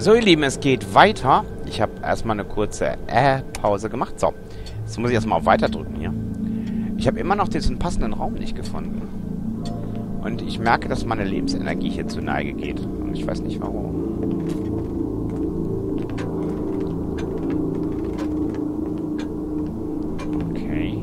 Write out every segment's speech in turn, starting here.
So, ihr Lieben, es geht weiter. Ich habe erstmal eine kurze äh Pause gemacht. So, jetzt muss ich erstmal auf Weiter drücken hier. Ich habe immer noch diesen passenden Raum nicht gefunden. Und ich merke, dass meine Lebensenergie hier zu Neige geht. Und ich weiß nicht warum. Okay.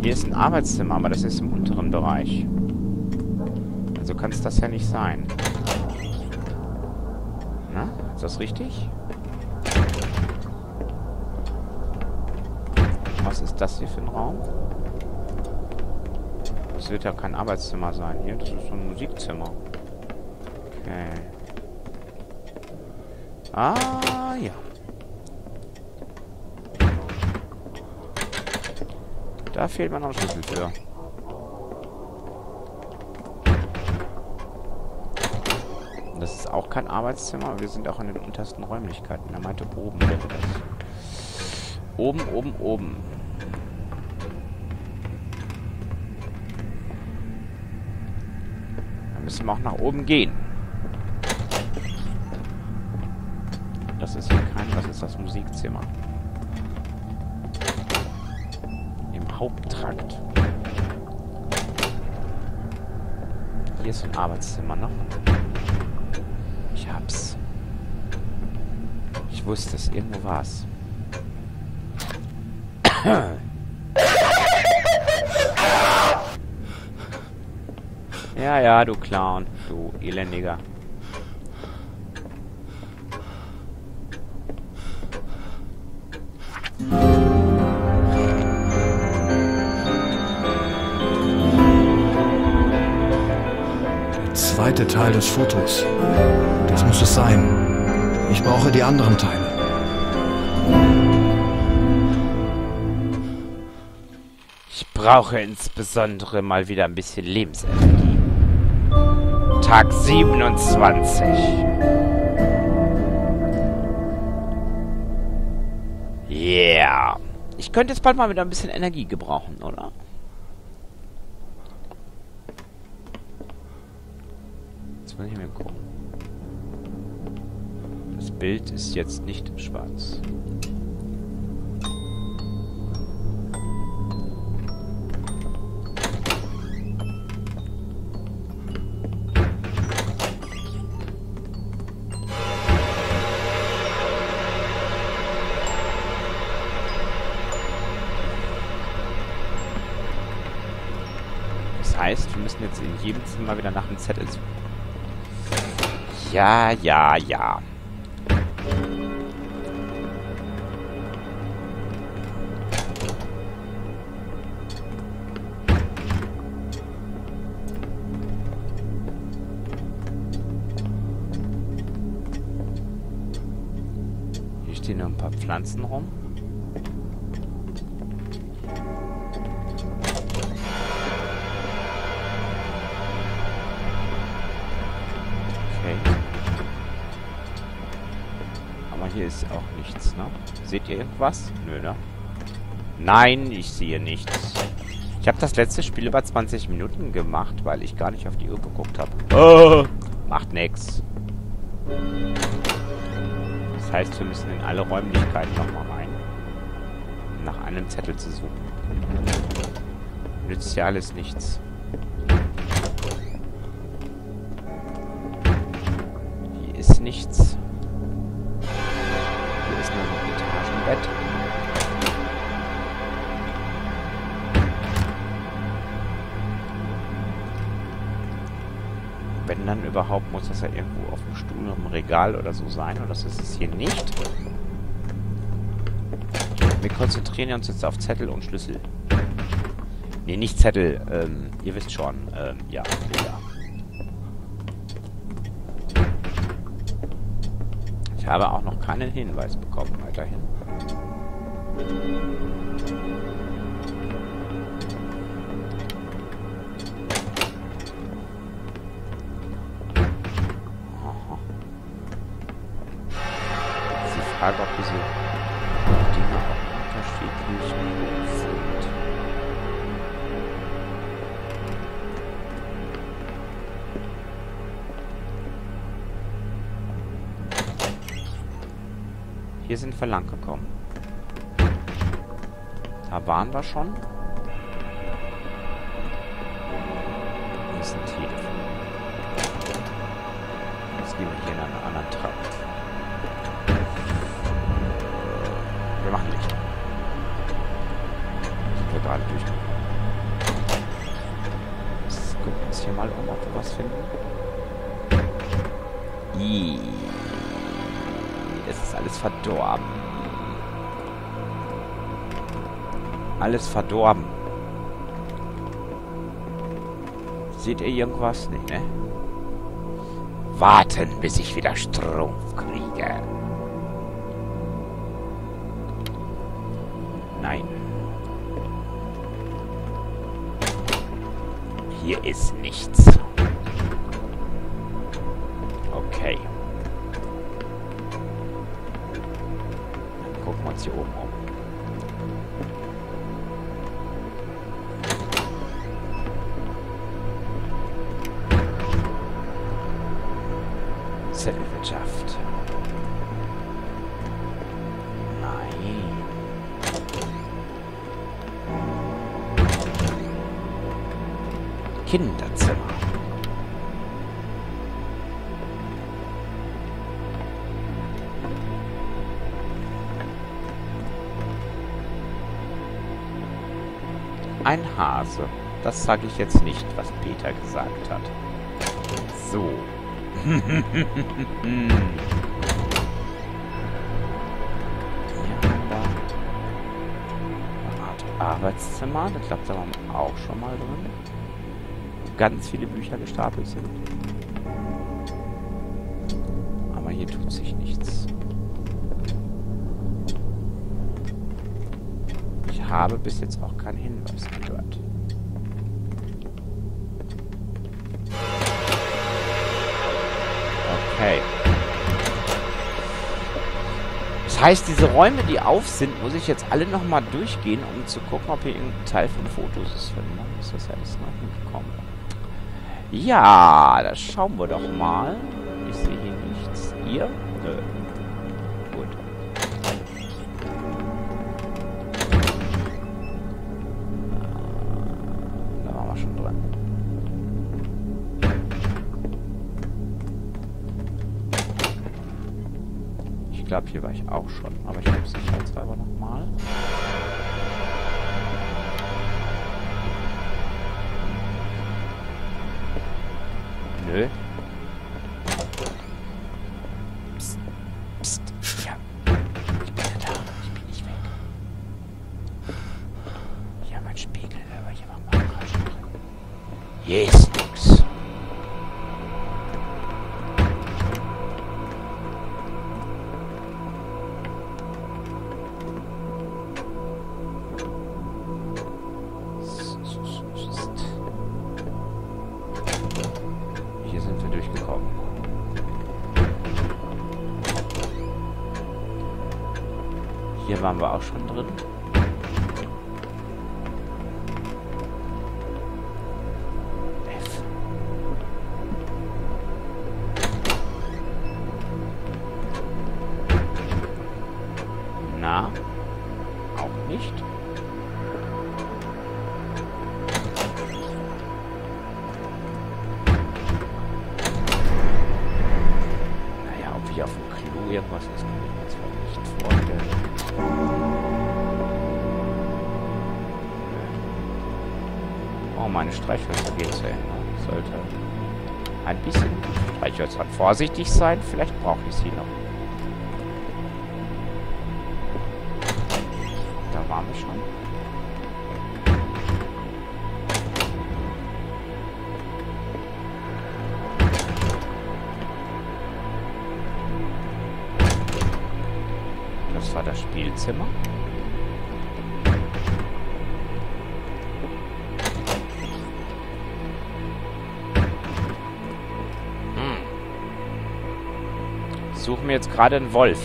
Hier ist ein Arbeitszimmer, aber das ist im unteren Bereich. Also kann es das ja nicht sein. Ist das richtig? Was ist das hier für ein Raum? Das wird ja kein Arbeitszimmer sein. Hier, das ist so ein Musikzimmer. Okay. Ah, ja. Da fehlt mir noch ein Schlüssel für. Das ist auch kein Arbeitszimmer. Wir sind auch in den untersten Räumlichkeiten. Er meinte, oben das. Oben, oben, oben. Dann müssen wir auch nach oben gehen. Das ist hier kein... Was ist das? Musikzimmer. Im Haupttrakt. Hier ist ein Arbeitszimmer noch. Ich hab's. Ich wusste es. Irgendwo war's. ja, ja, du Clown. Du Elendiger. Der zweite Teil des Fotos. Muss es sein. Ich brauche die anderen Teile. Ich brauche insbesondere mal wieder ein bisschen Lebensenergie. Tag 27. Yeah. Ich könnte jetzt bald mal wieder ein bisschen Energie gebrauchen, oder? Jetzt muss ich mal gucken. Das Bild ist jetzt nicht schwarz. Das heißt, wir müssen jetzt in jedem Zimmer wieder nach einem Zettel suchen. Ja, ja, ja. Hier noch ein paar Pflanzen rum. Okay. Aber hier ist auch nichts, ne? Seht ihr irgendwas? Nö, ne? Nein, ich sehe nichts. Ich habe das letzte Spiel über 20 Minuten gemacht, weil ich gar nicht auf die Uhr geguckt habe. Oh, macht nix. Heißt, wir müssen in alle Räumlichkeiten nochmal rein. um Nach einem Zettel zu suchen. Nützt ja alles nichts. Hier ist nichts. Wenn dann überhaupt, muss das ja irgendwo auf dem Stuhl, im Regal oder so sein. Und das ist es hier nicht. Wir konzentrieren uns jetzt auf Zettel und Schlüssel. Nee, nicht Zettel. Ähm, ihr wisst schon. Ähm, ja, ja. Ich habe auch noch keinen Hinweis bekommen, weiterhin. Hier sind wir lang gekommen. Da waren wir schon. Hier ist ein Telefon. Jetzt gehen wir hier in einen anderen Trakt. Wir machen Licht. Sind wir gerade durchgekommen. Gucken wir uns hier mal um, ob wir was finden. Das ist alles verdorben. Alles verdorben. Seht ihr irgendwas? Nee, ne? Warten, bis ich wieder Strom kriege. Nein. Hier ist nichts. Uns hier oben um. Zettelwirtschaft. Nein. Kinderzimmer. Ein Hase. Das sage ich jetzt nicht, was Peter gesagt hat. So. Arbeitszimmer. Das klappt wir auch schon mal drin. Ganz viele Bücher gestapelt sind. Aber hier tut sich nichts. Habe bis jetzt auch keinen Hinweis gehört. Okay. Das heißt, diese Räume, die auf sind, muss ich jetzt alle nochmal durchgehen, um zu gucken, ob hier irgendein Teil von Fotos ist. Wenn man ist das ja alles noch hingekommen. Ja, das schauen wir doch mal. Ich sehe hier nichts. Ihr? Nö. Glaube, hier war ich auch schon. Aber ich glaube sicherheitshalber nochmal. Nö. Psst. Psst. Ja. Ich bin ja da. Ich bin nicht weg. Hier haben wir einen Spiegel, aber hier waren wir auch gerade waren wir auch schon drin. Oh, meine Streichhölzer zu Ende. Sollte ein bisschen Streichhölzern vorsichtig sein. Vielleicht brauche ich sie noch. Da waren wir schon. Das war das Spielzimmer. Suche mir jetzt gerade einen Wolf.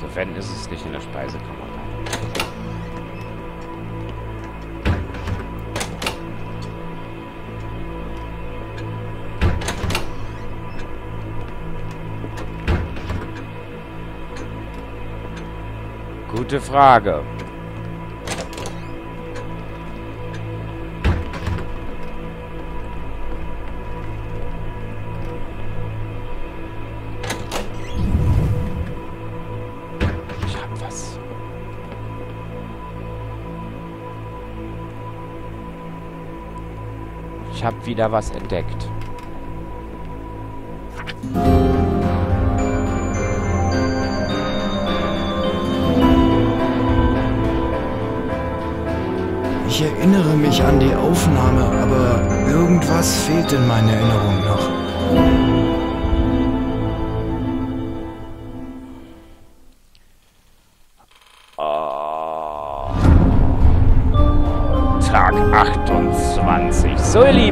Sofern ist es nicht in der Speisekammer. Gute Frage. Ich hab was. Ich hab wieder was entdeckt. Ich erinnere mich an die Aufnahme, aber irgendwas fehlt in meiner Erinnerung noch. Oh. Tag 28. So, ihr Lieben,